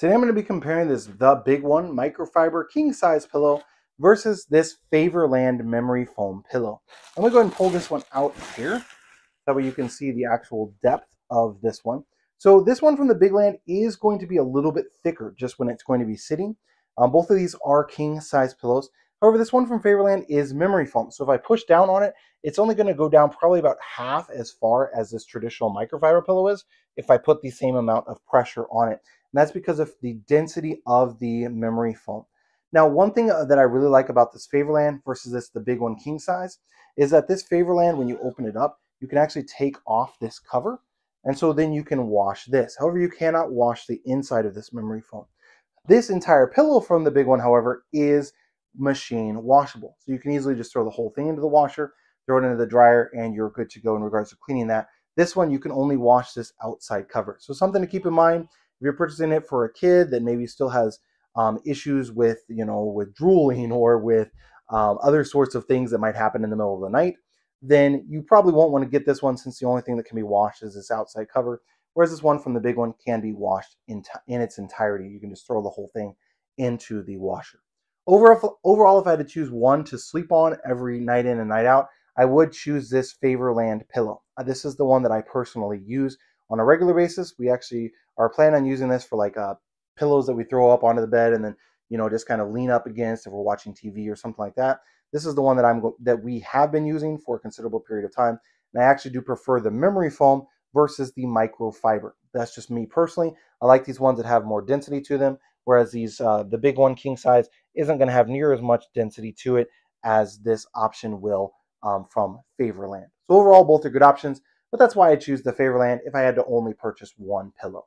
Today I'm going to be comparing this The Big One microfiber king size pillow versus this Favorland memory foam pillow. I'm going to go ahead and pull this one out here. That way you can see the actual depth of this one. So this one from the Big Land is going to be a little bit thicker just when it's going to be sitting. Um, both of these are king size pillows. However, this one from Favorland is memory foam. So if I push down on it, it's only going to go down probably about half as far as this traditional microfiber pillow is if I put the same amount of pressure on it. And that's because of the density of the memory foam. Now, one thing uh, that I really like about this Favorland versus this, the big one king size, is that this Favorland, when you open it up, you can actually take off this cover. And so then you can wash this. However, you cannot wash the inside of this memory foam. This entire pillow from the big one, however, is machine washable. So you can easily just throw the whole thing into the washer, throw it into the dryer, and you're good to go in regards to cleaning that. This one, you can only wash this outside cover. So something to keep in mind if you're purchasing it for a kid that maybe still has um, issues with, you know, with drooling or with um, other sorts of things that might happen in the middle of the night, then you probably won't want to get this one since the only thing that can be washed is this outside cover. Whereas this one from the big one can be washed in, in its entirety. You can just throw the whole thing into the washer. Overall, if I had to choose one to sleep on every night in and night out, I would choose this Favorland pillow. Uh, this is the one that I personally use on a regular basis. We actually are planning on using this for like uh, pillows that we throw up onto the bed and then you know just kind of lean up against if we're watching TV or something like that. This is the one that I'm that we have been using for a considerable period of time, and I actually do prefer the memory foam versus the microfiber. That's just me personally. I like these ones that have more density to them, whereas these uh, the big one king size isn't going to have near as much density to it as this option will um, from Favorland. So overall, both are good options. But that's why I choose the Favorland if I had to only purchase one pillow.